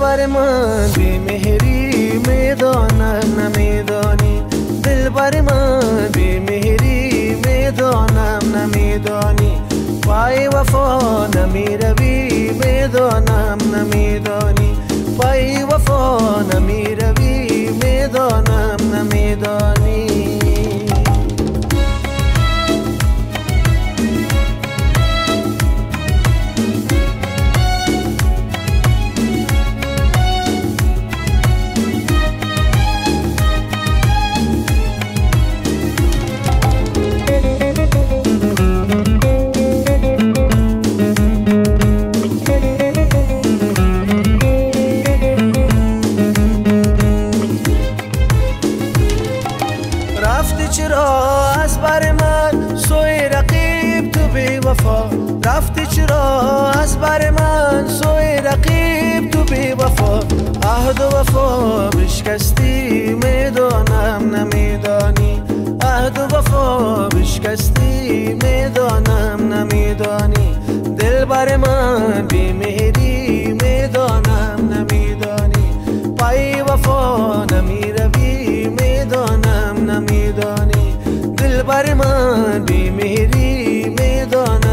بر من بی مهری می‌دانم نمیدانی دل بر من بی مهری می‌دانم نمیدانی پای وفا نمی‌روی وفا. رفتی چرا؟ از بر من سوی رقیب تو بی وفا. عهد و وفا بشکستی می‌دانم نمیدانی. عهد و وفا بشکستی می‌دانم نمیدانی. دل بر من بی مهری می‌دانم نمیدانی. پای وفا نمی‌روی می‌دانم نمیدانی. دل بر من بی مهری می‌دانم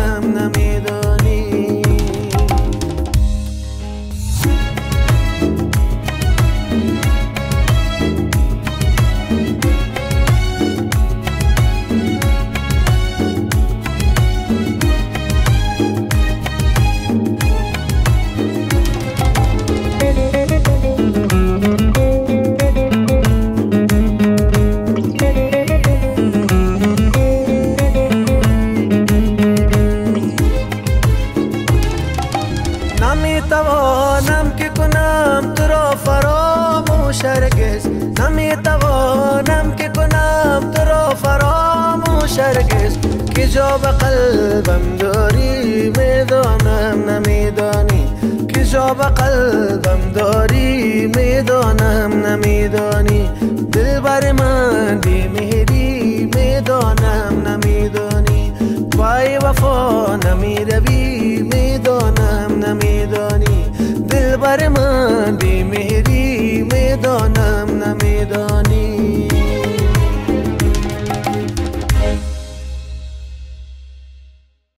هرگز نمی‌توانم که کنم تو را فراموش هرگز. که جا به قلبم داری می‌دانم نمیدانی. که جا به قلبم داری می‌دانم نمیدانی. دل بر من بیمهری می‌دانم نمیدانی. وای وفا نمی‌روی می‌دانم نمیدانی. دل بر من